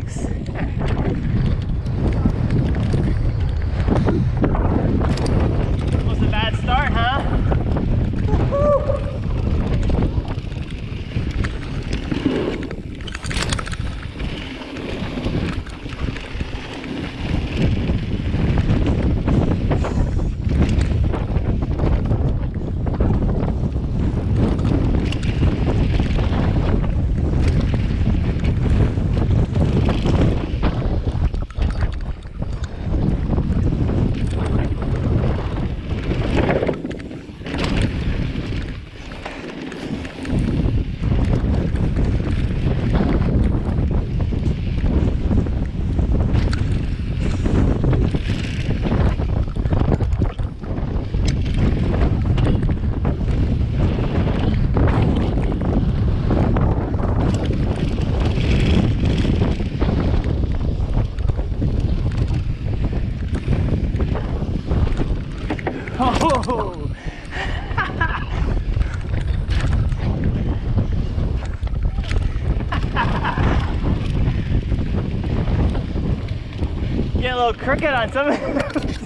Thanks. Get a little crooked on some